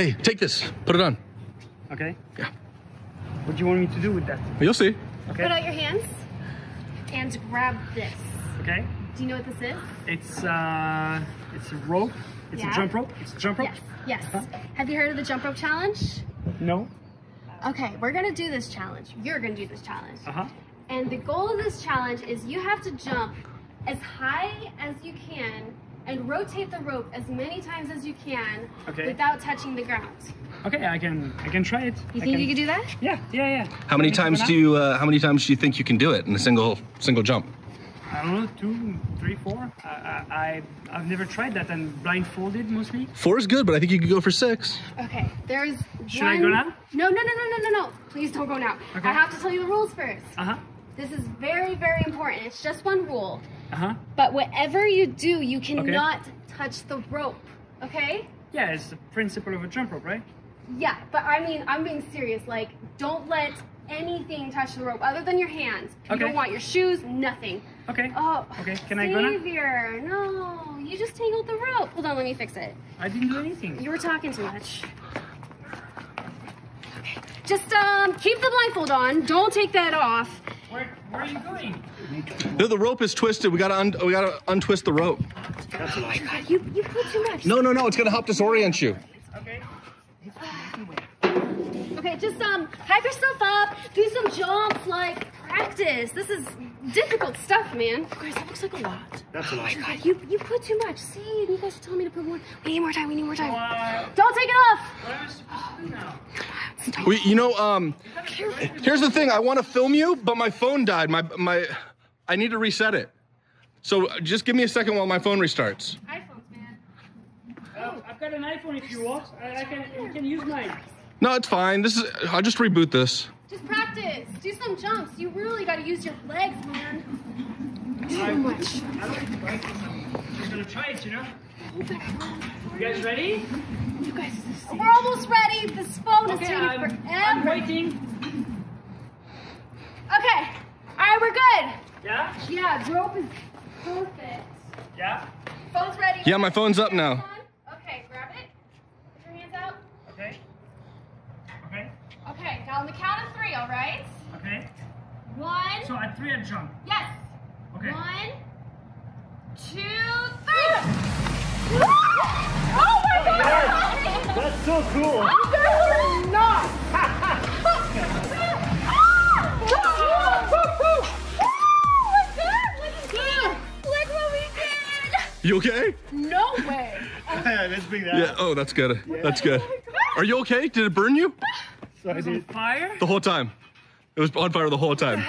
Hey, take this. Put it on. Okay. Yeah. What do you want me to do with that? You'll see. Okay. Put out your hands and grab this. Okay. Do you know what this is? It's uh, it's a rope. It's Yeah. a jump rope. It's a jump rope. Yes. Yes. Have you heard of the jump rope challenge? No. Okay, we're gonna do this challenge. You're gonna do this challenge. Uh huh. And the goal of this challenge is you have to jump as high as you can and rotate the rope as many times as you can Okay. without touching the ground. Okay, I can I can try it. You I think can... you can do that? Yeah, yeah, yeah. How many Want me to times do you? Uh, how many times do you think you can do it in a single single jump? I don't know, two, three, four. I, I, I I've never tried that and blindfolded mostly. Four is good, but I think you could go for six. Okay, there's Should one... I go now? No, no, no, no, no, no, no. Please don't go now. Okay. I have to tell you the rules first. Uh huh. This is very, very important. It's just one rule. Uh huh. But whatever you do, you cannot touch the rope. Okay? Yeah, it's the principle of a jump rope, right? Yeah, but I mean, I'm being serious. Like, don't let anything touch the rope other than your hands. You Okay. don't want your shoes, nothing. Okay. Oh, Okay, can I go now? Xavier, no, you just tangled the rope. Hold on, let me fix it. I didn't do anything. You were talking too much. Okay. Just um, keep the blindfold on. Don't take that off. Where Where are you going? No, the rope is twisted. We gotta un- we gotta untwist the rope. That's a lie. God, you you put too much. No, no, no. It's gonna help disorient you. Okay. Okay, just um, hype yourself up. Do some jumps, like practice. This is difficult stuff, man. You guys, that looks like a lot. That's a lie. God, you you put too much. See, you guys are telling me to put more. We need more time. We need more time. What? Don't take it off. What am I supposed to do now? We, you know, um, here's the thing. I want to film you, but my phone died. My my, I need to reset it. So uh, just give me a second while my phone restarts. iPhones, man. Uh, I've got an iPhone if you want. I, I can you can use mine. No, it's fine. This is. I'll just reboot this. Just practice. Do some jumps. You really got to use your legs, man. Too I- much. I don't practice. I'm just gonna try it, you know. You guys ready? You guys, we're almost ready. This phone is Okay, taking I'm, forever. I'm waiting. Okay. All right, we're good. Yeah? Yeah, the rope is perfect. Yeah? Phone's ready. Yeah, my phone's up now. Okay, grab it. Put your hands out. Okay. Okay. Okay, now on the count of three, all right? Okay. One. So at three I jump. Yes. Okay. One, two, three. oh my god! That's so cool. That was not. Look what we did! You okay? No way! Let's bring that. Yeah. Oh, that's good. That's good. Oh Are you okay? Did it burn you? It was on Fire? The whole time. It was on fire the whole time.